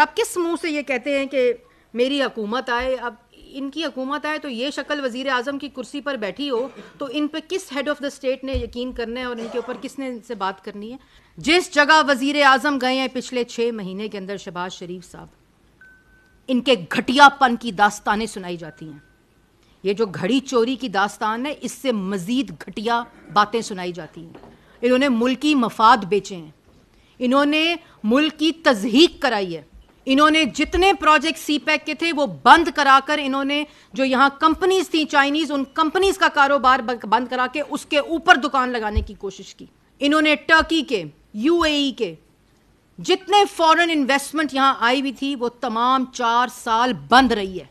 आप किस मुँह से ये कहते हैं कि मेरी हुकूमत आए? अब इनकी हुकूमत आए तो ये शक्ल वज़ीर आज़म की कुर्सी पर बैठी हो तो इन पर किस हेड ऑफ़ द स्टेट ने यकीन करना है और इनके ऊपर किसने इनसे बात करनी है? जिस जगह वज़ीर आज़म गए हैं पिछले छः महीने के अंदर शहबाज शरीफ साहब, इनके घटियापन की दास्तानें सुनाई जाती हैं। ये जो घड़ी चोरी की दास्तान है, इससे मजीद घटिया बातें सुनाई जाती हैं। इन्होंने मुल्की मफाद बेचे हैं। इन्होंने मुल्क की तजहीक कराई है। इन्होंने जितने प्रोजेक्ट सी पैक के थे, वो बंद कराकर इन्होंने जो यहाँ कंपनीज़ थी, चाइनीज़, उन कंपनीज़ का कारोबार बंद करा के उसके ऊपर दुकान लगाने की कोशिश की। इन्होंने टर्की के यूएई के, जितने फॉरेन इन्वेस्टमेंट यहाँ आई हुई थी, वो तमाम चार साल बंद रही है।